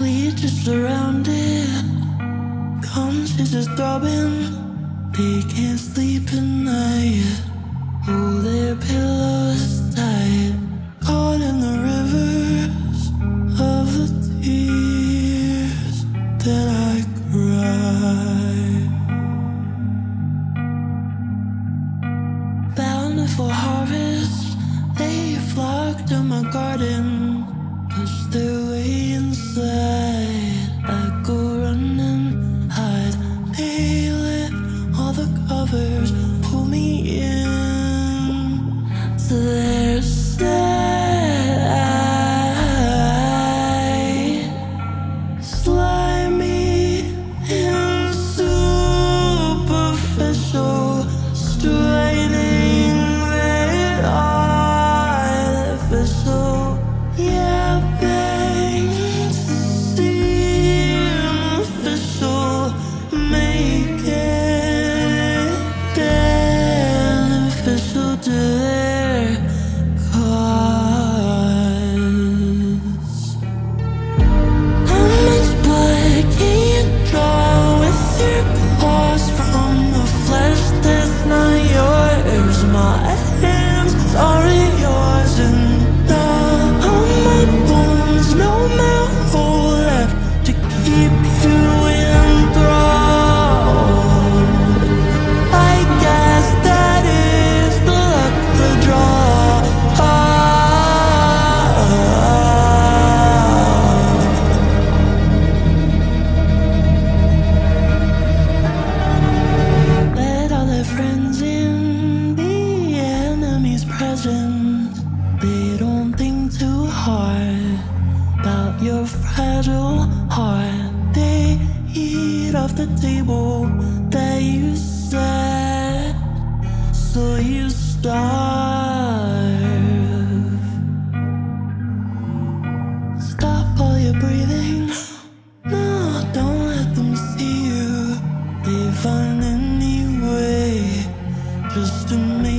We just surrounded, conscious throbbing. They can't sleep at night. Hold their pillows tight, caught in the rivers of the tears that I cry. Bountiful harvest, they flock to my garden, push their way inside. 思念。Too about your fragile heart. They eat off the table that you set, so you starve. Stop all your breathing. No, don't let them see you. They find any way just to make